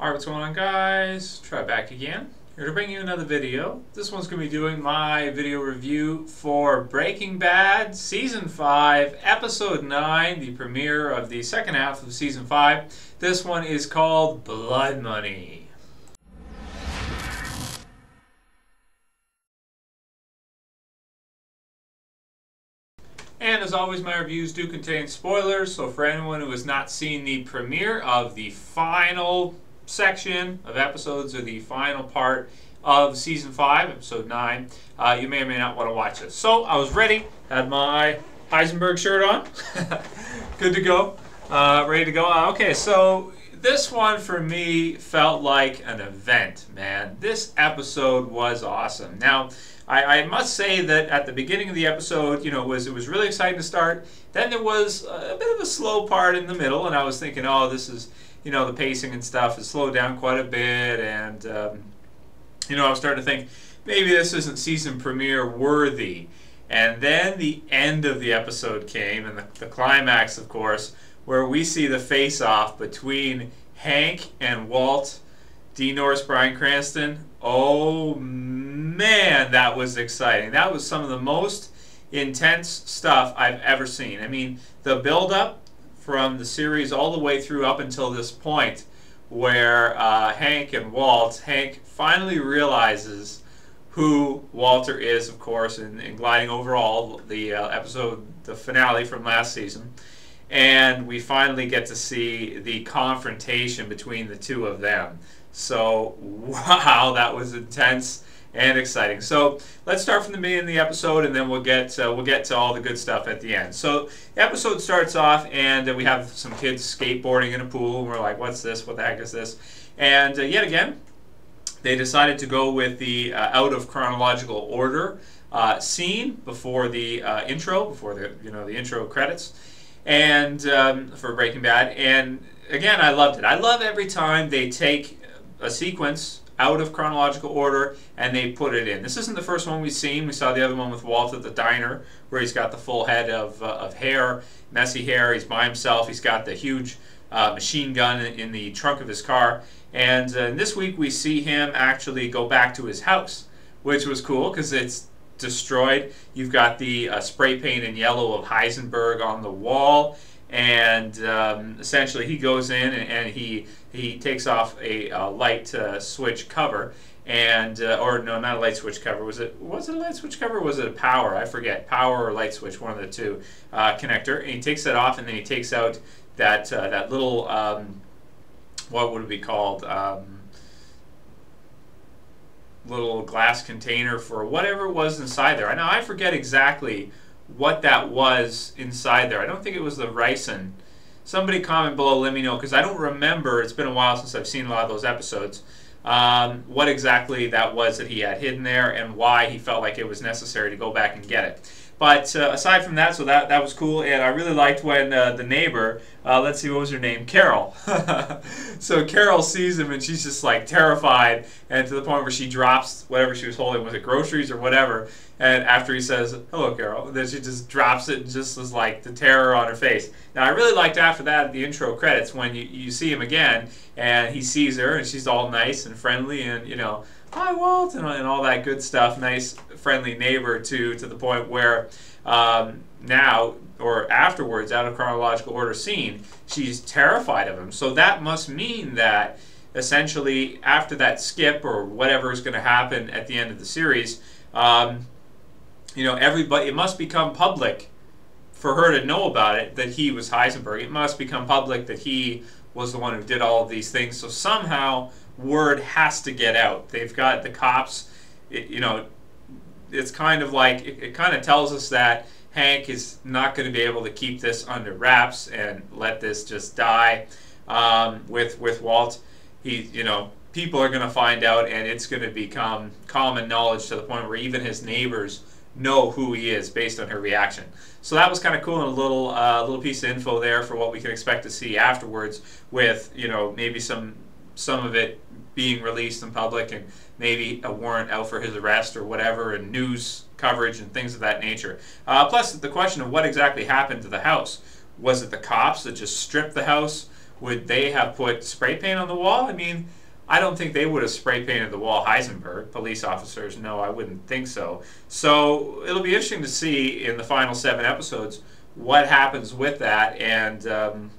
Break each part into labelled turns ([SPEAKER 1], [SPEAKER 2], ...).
[SPEAKER 1] Alright, what's going on guys? Trev back again. Here to bring you another video. This one's going to be doing my video review for Breaking Bad Season 5, Episode 9, the premiere of the second half of Season 5. This one is called Blood Money. And as always, my reviews do contain spoilers, so for anyone who has not seen the premiere of the final section of episodes or the final part of season 5, episode 9, uh, you may or may not want to watch this. So I was ready, had my Heisenberg shirt on, good to go, uh, ready to go. Uh, okay, so this one for me felt like an event, man. This episode was awesome. Now, I, I, must say that at the beginning of the episode, you know, it was it was really exciting to start. Then there was a bit of a slow part in the middle, and I was thinking, oh, this is you know, the pacing and stuff has slowed down quite a bit, and um, you know, I was starting to think maybe this isn't season premiere worthy. And then the end of the episode came, and the, the climax, of course, where we see the face-off between Hank and Walt, Dean Norris, Bryan Cranston. Oh man, that was exciting. That was some of the most intense stuff I've ever seen. I mean, the build-up from the series all the way through up until this point where uh, Hank and Walt, Hank finally realizes who Walter is, of course, in, in Gliding Over All, the uh, episode, the finale from last season. And we finally get to see the confrontation between the two of them. So, wow, that was intense and exciting. So let's start from the beginning of the episode, and then we'll get uh, we'll get to all the good stuff at the end. So the episode starts off, and uh, we have some kids skateboarding in a pool, and we're like, "What's this? What the heck is this?" And uh, yet again, they decided to go with the uh, out of chronological order uh, scene before the uh, intro, before the you know the intro credits, and um, for Breaking Bad. And again, I loved it. I love every time they take a sequence out of chronological order and they put it in. This isn't the first one we've seen. We saw the other one with Walt at the diner where he's got the full head of, uh, of hair, messy hair. He's by himself. He's got the huge uh, machine gun in the trunk of his car. And uh, this week we see him actually go back to his house, which was cool because it's destroyed. You've got the uh, spray paint in yellow of Heisenberg on the wall and um, essentially he goes in and, and, he he takes off a, a light uh, switch cover and uh, or no not a light switch cover. Was it was it a light switch cover was it a power? I forget. Power or light switch one of the two uh, connector. And he takes that off and then he takes out that uh, that little um, what would it be called um, little glass container for whatever was inside there. I know I forget exactly what that was inside there. I don't think it was the ricin. Somebody comment below, let me know, because I don't remember, it's been a while since I've seen a lot of those episodes, um, what exactly that was that he had hidden there and why he felt like it was necessary to go back and get it. But uh, aside from that, so that, that was cool, and I really liked when uh, the neighbor, uh, let's see, what was her name? Carol. so Carol sees him, and she's just like terrified, and to the point where she drops whatever she was holding, was it groceries or whatever, and after he says, hello, Carol, then she just drops it just was like the terror on her face. Now, I really liked after that, the intro credits, when you, you see him again, and he sees her, and she's all nice and friendly, and, you know, hi Walt, and, and all that good stuff. Nice, friendly neighbor to to the point where um, now or afterwards, out of chronological order scene, she's terrified of him. So that must mean that essentially after that skip or whatever is going to happen at the end of the series, um, you know, everybody it must become public for her to know about it that he was Heisenberg. It must become public that he was the one who did all of these things. So somehow word has to get out. They've got the cops, it, you know, it's kind of like, it, it kind of tells us that Hank is not going to be able to keep this under wraps and let this just die um, with, with Walt. He, you know, people are going to find out and it's going to become common knowledge to the point where even his neighbors know who he is based on her reaction. So that was kind of cool and a little uh, little piece of info there for what we can expect to see afterwards with you know maybe some some of it being released in public and maybe a warrant out for his arrest or whatever and news coverage and things of that nature. Uh, plus the question of what exactly happened to the house. Was it the cops that just stripped the house? would they have put spray paint on the wall? I mean, I don't think they would have spray painted the wall Heisenberg. Police officers, no, I wouldn't think so. So it'll be interesting to see in the final seven episodes what happens with that and um,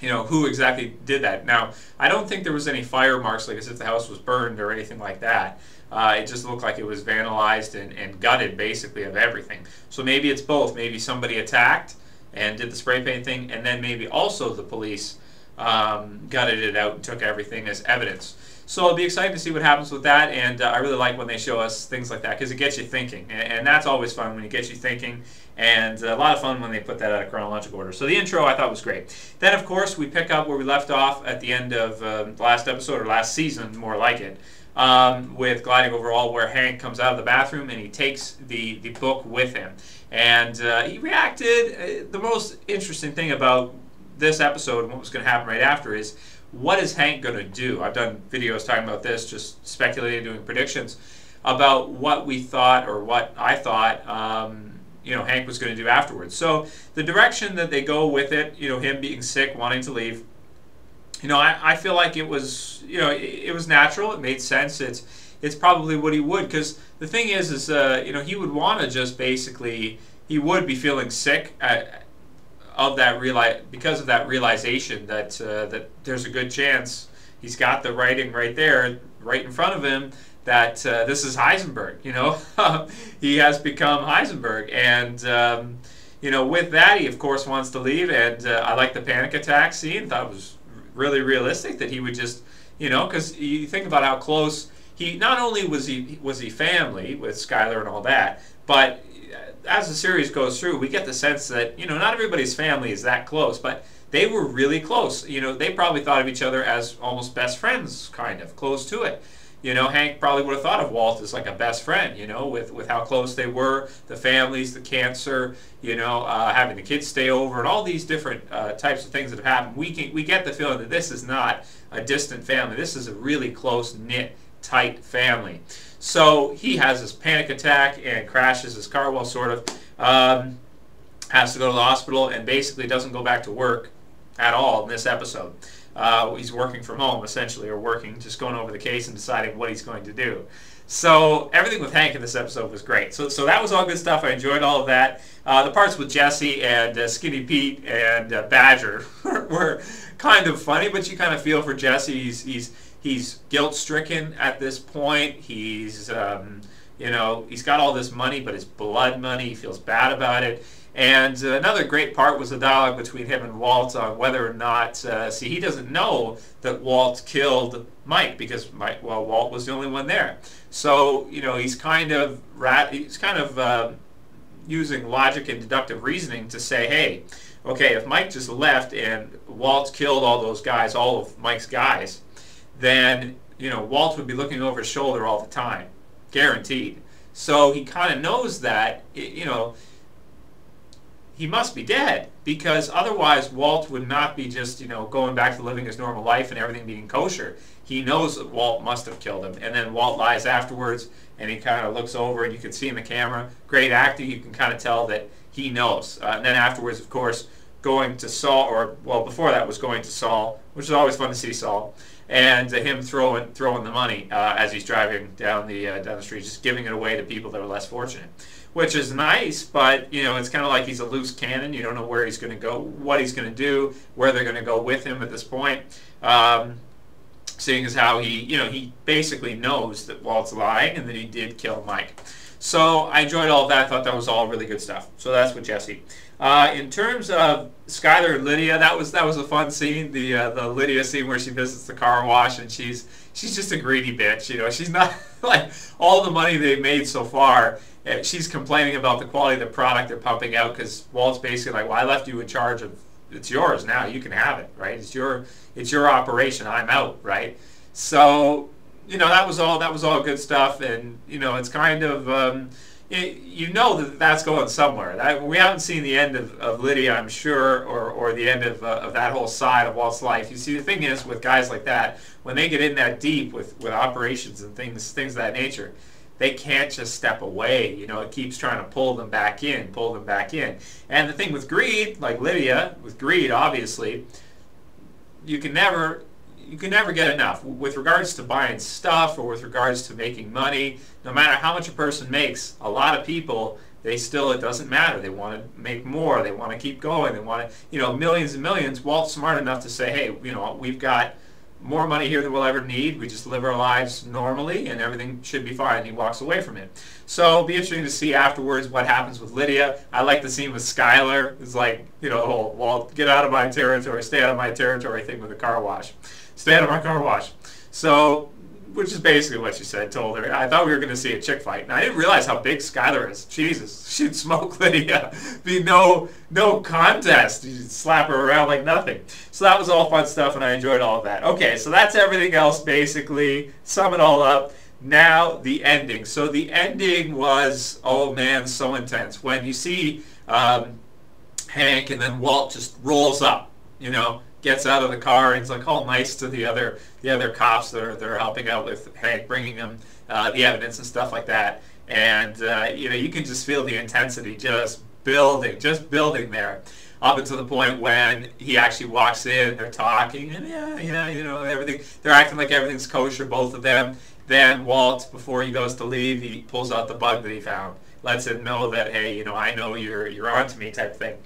[SPEAKER 1] you know who exactly did that. Now I don't think there was any fire marks like as if the house was burned or anything like that. Uh, it just looked like it was vandalized and, and gutted basically of everything. So maybe it's both. Maybe somebody attacked and did the spray paint thing, and then maybe also the police um, gutted it out and took everything as evidence. So it'll be exciting to see what happens with that, and uh, I really like when they show us things like that because it gets you thinking, and, and, that's always fun when it gets you thinking, and a lot of fun when they put that out of chronological order. So the intro I thought was great. Then of course we pick up where we left off at the end of um, last episode or last season, more like it. Um, with gliding over all where Hank comes out of the bathroom and he takes the, the book with him. And uh, he reacted. Uh, the most interesting thing about this episode and what was going to happen right after is what is Hank going to do? I've done videos talking about this, just speculating, doing predictions about what we thought or what I thought. Um, you know, Hank was going to do afterwards. So the direction that they go with it, you know, him being sick, wanting to leave, you know, I, I feel like it was, you know, it, it was natural. It made sense. It's it's probably what he would because the thing is, is uh, you know, he would want to just basically he would be feeling sick. At, of that reali- because of that realization that uh, that there's a good chance he's got the writing right there, right in front of him, that uh, this is Heisenberg. You know, he has become Heisenberg, and um, you know, with that, he of course wants to leave. And uh, I like the panic attack scene; thought was really realistic that he would just, you know, because you think about how close he not only was he was he family with Skyler and all that, but as the series goes through, we get the sense that you know not everybody's family is that close, but they were really close. You know, they probably thought of each other as almost best friends, kind of close to it. You know, Hank probably would have thought of Walt as like a best friend. You know, with with how close they were, the families, the cancer, you know, uh, having the kids stay over, and all these different uh, types of things that have happened. We can we get the feeling that this is not a distant family. This is a really close knit, tight family. So he has this panic attack and crashes his car, well, sort of. Um, has to go to the hospital and basically doesn't go back to work at all in this episode. Uh, he's working from home, essentially, or working, just going over the case and deciding what he's going to do. So everything with Hank in this episode was great. So, so that was all good stuff. I enjoyed all of that. Uh, the parts with Jesse and uh, Skinny Pete and uh, Badger were kind of funny, but you kind of feel for Jesse. He's, he's he's guilt stricken at this point. He's um, you know he's got all this money, but it's blood money. He feels bad about it. And another great part was the dialogue between him and Walt on whether or not, uh, see, he doesn't know that Walt killed Mike because Mike, well, Walt was the only one there. So, you know, he's kind of rat, he's kind of uh, using logic and deductive reasoning to say, hey, okay, if Mike just left and Walt killed all those guys, all of Mike's guys, then you know Walt would be looking over his shoulder all the time, guaranteed. So he kind of knows that you know he must be dead because otherwise Walt would not be just you know going back to living his normal life and everything being kosher. He knows that Walt must have killed him, and then Walt lies afterwards, and he kind of looks over, and you can see in the camera, great acting. You can kind of tell that he knows. Uh, and then afterwards, of course, going to Saul, or well, before that was going to Saul, which is always fun to see Saul and him throwing throwing the money uh, as he's driving down the uh, down the street, just giving it away to people that are less fortunate, which is nice. But you know, it's kind of like he's a loose cannon. You don't know where he's going to go, what he's going to do, where they're going to go with him at this point. Um, seeing as how he, you know, he basically knows that Walt's lying and that he did kill Mike. So I enjoyed all of that. I thought that was all really good stuff. So that's with Jesse. Uh, in terms of Skyler and Lydia, that was that was a fun scene. The uh, the Lydia scene where she visits the car wash and she's she's just a greedy bitch. You know, she's not like all the money they've made so far. Eh, she's complaining about the quality of the product they're pumping out because Walt's basically like, "Well, I left you in charge of. It's yours now. You can have it, right? It's your it's your operation. I'm out, right?" So you know that was all that was all good stuff, and you know it's kind of. Um, you know that that's going somewhere. That, we haven't seen the end of, of Lydia, I'm sure, or, or the end of, uh, of that whole side of Walt's life. You see, the thing is with guys like that, when they get in that deep with, with operations and things things of that nature, they can't just step away. You know, it keeps trying to pull them back in, pull them back in. And the thing with greed, like Lydia, with greed, obviously, you can never you can never get enough with regards to buying stuff or with regards to making money. No matter how much a person makes, a lot of people they still it doesn't matter. They want to make more. They want to keep going. They want to you know millions and millions. Walt's smart enough to say, hey, you know we've got more money here than we'll ever need. We just live our lives normally, and everything should be fine. He walks away from it. So it'll be interesting to see afterwards what happens with Lydia. I like the scene with Skyler. It's like, you know, oh, well, get out of my territory, stay out of my territory thing with the car wash. Stay out of my car wash. So which is basically what she said, told her. I thought we were going to see a chick fight. And I didn't realize how big Skyler is. Jesus, she'd smoke Lydia. Be no no contest. You'd slap her around like nothing. So that was all fun stuff, and I enjoyed all of that. Okay, so that's everything else, basically. Sum it all up. Now, the ending. So the ending was, oh man, so intense. When you see um, Hank and then Walt just rolls up, you know, gets out of the car and he's like all nice to the other the other cops that are, that are helping out with Hank, bringing them uh, the evidence and stuff like that. And uh, you know, you can just feel the intensity just building, just building there, up until the point when he actually walks in. They're talking, and yeah, yeah, you know, everything. They're acting like everything's kosher, both of them. Then Walt, before he goes to leave, he pulls out the bug that he found, lets him know that hey, you know, I know you're you're on to me, type thing.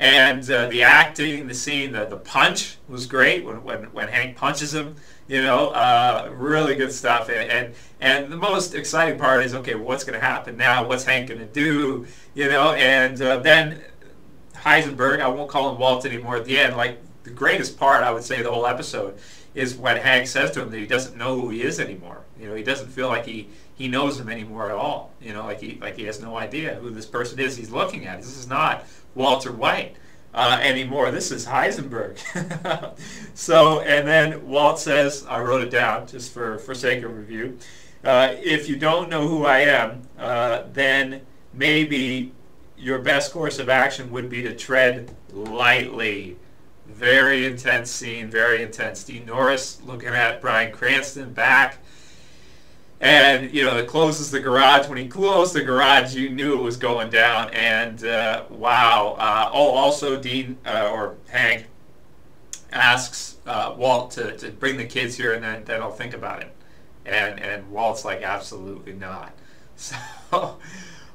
[SPEAKER 1] And uh, the acting, the scene, the, the punch was great when, when, when Hank punches him. You know, uh, really good stuff. And, and, and the most exciting part is okay, what's going to happen now? What's Hank going to do? You know, and uh, then Heisenberg, I won't call him Walt anymore. At the end, like the greatest part, I would say, the whole episode is what Hank says to him that he doesn't know who he is anymore. You know, he doesn't feel like he he knows him anymore at all. You know, like he like he has no idea who this person is he's looking at. This is not Walter White uh, anymore. This is Heisenberg. so, and then Walt says, I wrote it down just for, for sake of review. Uh, if you don't know who I am, uh, then maybe your best course of action would be to tread lightly. Very intense scene, very intense. Dean Norris looking at Bryan Cranston back and you know it closes the garage. When he closed the garage, you knew it was going down. And uh, wow! Uh, oh, also Dean uh, or Hank asks uh, Walt to, to bring the kids here, and then then I'll think about it. And and Walt's like, absolutely not. So.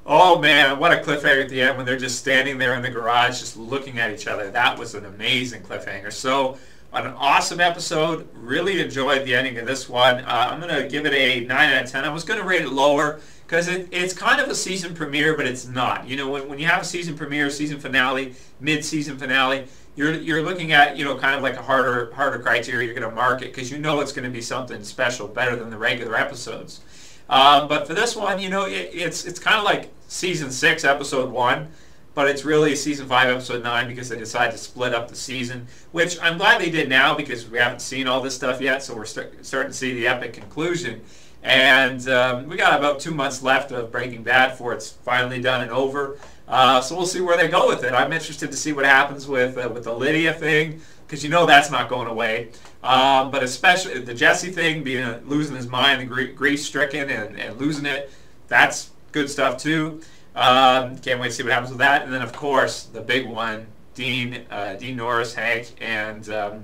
[SPEAKER 1] Oh man, what a cliffhanger at the end when they're just standing there in the garage just looking at each other. That was an amazing cliffhanger. So an awesome episode. Really enjoyed the ending of this one. Uh, I'm going to give it a 9 out of 10. I was going to rate it lower because it, it's kind of a season premiere, but it's not. You know, when, when you have a season premiere, season finale, mid-season finale, you're, you're looking at, you know, kind of like a harder, harder criteria you're going to mark it because you know it's going to be something special, better than the regular episodes. Um, but for this one, you know, it, it's, it's kind of like season 6, episode 1 but it's really season 5, episode 9 because they decided to split up the season, which I'm glad they did now because we haven't seen all this stuff yet, so we're start, starting to see the epic conclusion. And um, we got about two months left of Breaking Bad before it's finally done and over. Uh, so we'll see where they go with it. I'm interested to see what happens with uh, with the Lydia thing because you know that's not going away. Um, but especially the Jesse thing, being uh, losing his mind and grief stricken and, and losing it, that's good stuff too. Um, can't wait to see what happens with that. And then, of course, the big one, Dean, uh, Dean Norris, Hank, and um,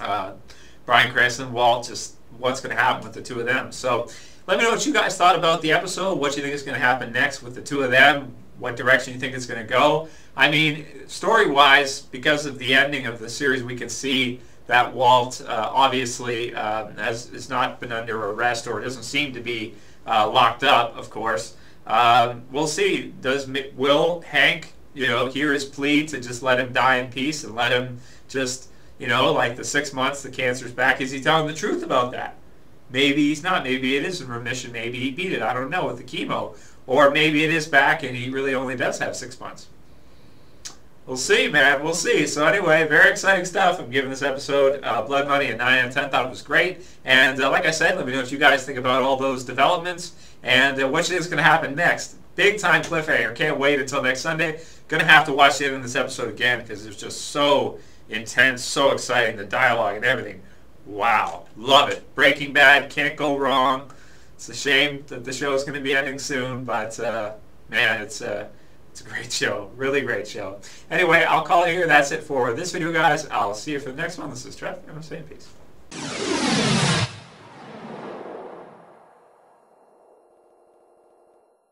[SPEAKER 1] uh, Bryan Cranston, Walt, just what's going to happen with the two of them. So let me know what you guys thought about the episode, what you think is going to happen next with the two of them, what direction you think it's going to go. I mean, story-wise, because of the ending of the series, we can see that Walt uh, obviously um, has, has not been under arrest or doesn't seem to be uh, locked up, of course. Um, we'll see. Does will Hank, you know, hear his plea to just let him die in peace and let him just, you know, like the six months the cancer's back? Is he telling the truth about that? Maybe he's not. Maybe it is in remission. Maybe he beat it. I don't know with the chemo. Or maybe it is back and he really only does have six months. We'll see, man. We'll see. So anyway, very exciting stuff. I'm giving this episode uh, Blood Money a 9 out of 10. Thought it was great. And uh, like I said, let me know what you guys think about all those developments and uh, what you think is going to happen next. Big time cliffhanger. Can't wait until next Sunday. Going to have to watch the end of this episode again because it's just so intense, so exciting, the dialogue and everything. Wow. Love it. Breaking Bad. Can't go wrong. It's a shame that the show is going to be ending soon, but uh, man, it's... Uh, it's a great show. Really great show. Anyway, I'll call it here. That's it for this video, guys. I'll see you for the next one. This is Trev, and I'm saying peace.